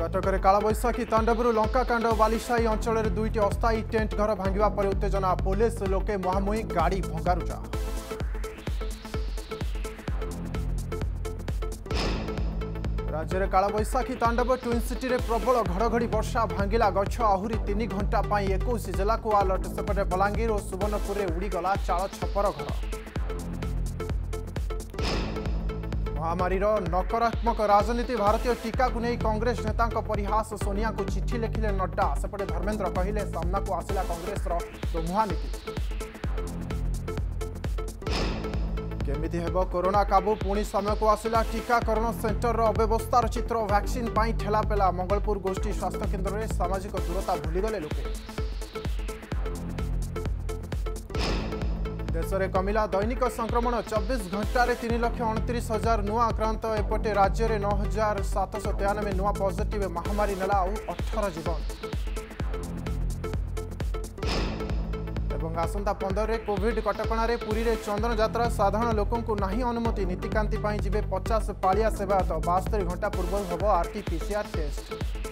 কটকরে কালবৈশাখী তাণ্ডবরু লঙ্কাকাণ্ড বালিসাই অঞ্চলের দুইটি অস্থায়ী টেন্ট ঘর ভাঙ্গা পরে উত্তেজনা পুলিশ লোকে মুহামুহি গাড়ি ভঙ্গারুজা রাজ্যের কালবৈশাখী তাণ্ডব টুইন সিটিরে প্রবল ঘড়ঘড়ি বর্ষা ভাঙ্গিলা গছ আহুরি তিন ঘণ্টা পাই একুশ জেলাকু আলর্ট সেপটে বলাঙ্গীর ও সুবর্ণপুরে উড়িগলা চাল ছপর ঘর ମହାମାରୀର ନକାରାତ୍ମକ ରାଜନୀତି ଭାରତୀୟ ଟିକାକୁ ନେଇ କଂଗ୍ରେସ ନେତାଙ୍କ ପରିହାସ ସୋନିଆଙ୍କୁ ଚିଠି ଲେଖିଲେ ନଡ୍ଡା ସେପଟେ ଧର୍ମେନ୍ଦ୍ର କହିଲେ ସାମ୍ନାକୁ ଆସିଲା କଂଗ୍ରେସର ଦୋମୁହାଁ ନୀତି କେମିତି ହେବ କରୋନା କାବୁ ପୁଣି ସାମ୍ନାକୁ ଆସିଲା ଟିକାକରଣ ସେଣ୍ଟରର ଅବ୍ୟବସ୍ଥାର ଚିତ୍ର ଭ୍ୟାକ୍ସିନ୍ ପାଇଁ ଠେଲାପେଲା ମଙ୍ଗଳପୁର ଗୋଷ୍ଠୀ ସ୍ୱାସ୍ଥ୍ୟକେନ୍ଦ୍ରରେ ସାମାଜିକ ଦୂରତା ଭୁଲିଗଲେ ଲୋକେ দেশে কমিলা দৈনিক সংক্রমণ চব্বিশ ঘণ্টার তিন লক্ষ অণতিশ হাজার নূ আক্রান্ত এপটে রাজ্যের ন হাজার সাতশ তেয়ানবে নূ পজিটিভ মহামারী নেলা আউ অঠর জীবন এবং আসন্তা পনেরে কোভিড কটকণার পুরীর চন্দন যাত্রা সাধারণ লোক না অনুমতি নীতিকান্তি যাবে পচাশ পাড়িয়া সেবায়ত বাস্তরি ঘণ্টা পূর্ব হব আরটি পিসিআর টেস্ট